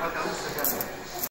Cada um